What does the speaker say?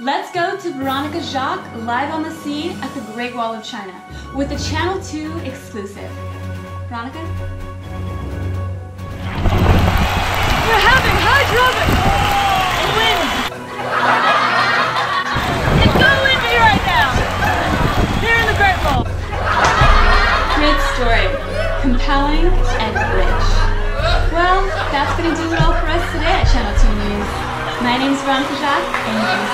Let's go to Veronica Jacques live on the scene at the Great Wall of China with the Channel 2 exclusive. Veronica? We're having hydrogen and wind. It's so windy right now. Here in the Great Wall. Great story. Compelling and rich. Well, that's going to do it all for us today at Channel 2 News. My name is Veronica Jacques, and you.